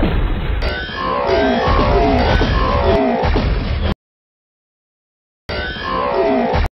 Bye.